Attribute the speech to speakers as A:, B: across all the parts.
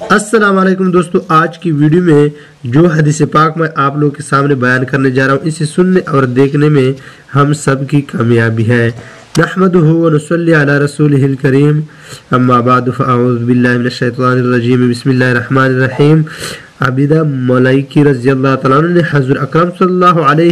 A: वालेकुम दोस्तों, आज की वीडियो में जो हदीस पाक मैं आप लोग के सामने बयान करने जा रहा हूँ, इसे सुनने और देखने में हम सब की कामयाबी है। नहमद रसूल करीम। अम्माबाद बसमीम आबिदा मलाइकी रज़ी अल्लाह ने हजर अकरम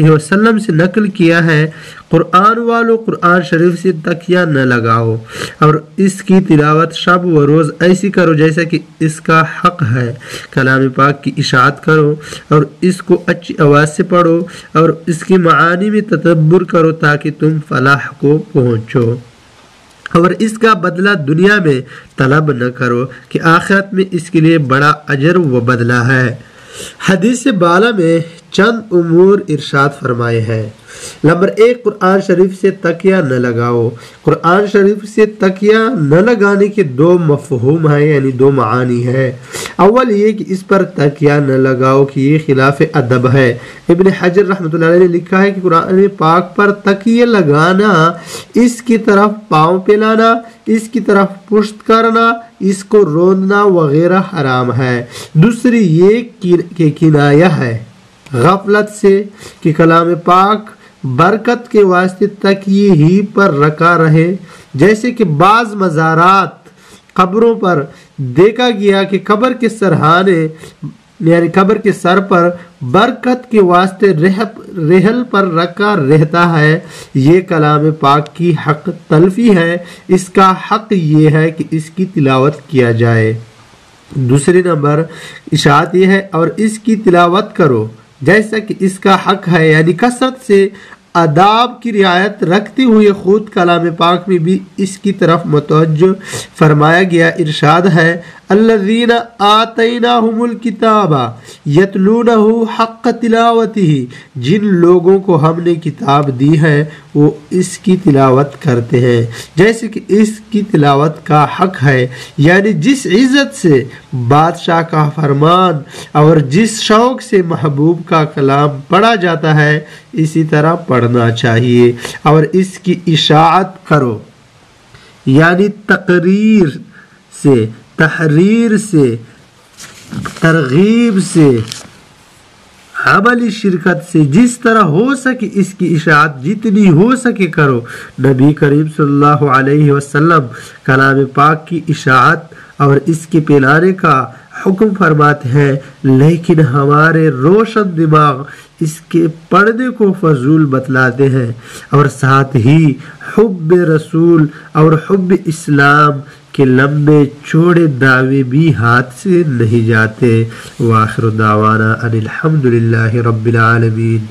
A: वसल्लम से नकल किया है कुरान वालों कुरान शरीफ से तकिया न लगाओ। और इसकी तिलावत शब व रोज़ ऐसी करो जैसा कि इसका हक है। कलाम पाक की इशात करो और इसको अच्छी आवाज़ से पढ़ो और इसके मानी में तदब्बर करो ताकि तुम फलाह को पहुँचो। और इसका बदला दुनिया में तलब न करो कि आखिरत में इसके लिए बड़ा अजर व बदला है। हदीस बाला में चंद उमूर इरशाद फरमाए हैं। नंबर एक, कुरान शरीफ से तकिया न लगाओ। कुरान शरीफ से तकिया न लगाने के दो मफहूम हैं, यानी दो मानी है। अव्वल ये कि इस पर तकिया न लगाओ कि ये खिलाफ अदब है। इबन हजर रहमत ने लिखा है कि कुरान पाक पर तकिए लगाना इसकी तरफ़ पाँव पिलाना इसकी तरफ़ पुष्ट करना इसको रोंदना वगैरह हराम है। दूसरी ये कि, किनाया है गफलत से कि कलाम पाक बरकत के वास्ते तकिए ही पर रखा रहे। जैसे कि बाज मज़ारात कब्रों पर देखा गया कि कब्र के सरहाने, यानी कब्र के सर पर बरकत के वास्ते रह रहल पर रखा रहता है। ये कलाम पाक की हक तलफी है। इसका हक ये है कि इसकी तिलावत किया जाए। दूसरी नंबर, इशात ये है, और इसकी तिलावत करो। जैसा कि इसका हक है, यानी कसरत से आदाब की रियायत रखते हुए खुद कलाम पाक में भी इसकी तरफ़ मतवज फरमाया गया इरशाद है। अल्लाजीन आतना किताबा यतलून हक तिलावती जिन लोगों को हमने किताब दी है वो इसकी तिलावत करते हैं जैसे कि इसकी तिलावत का हक है यानी जिस इज़्ज़त से बादशाह का फरमान और जिस शौक़ से महबूब का कलाम पढ़ा जाता है इसी तरह पढ़ना चाहिए और इसकी इशात करो यानी तकरीर से तहरीर से तरगीब से अमली शिरकत से जिस तरह हो सके इसकी इशात जितनी हो सके करो नबी करीम सल्लल्लाहु अलैहि वसल्लम कलाम पाक की इशात और इसके पिलाने का हुक्म फरमाते हैं, लेकिन हमारे रोशन दिमाग इसके पढ़ने को फजूल बतलाते हैं। और साथ ही हब रसूल और हब इस्लाम के लंबे चौड़े दावे भी हाथ से नहीं जाते। वाखिर दावाना अनिलहमदिल्ला रबालमीन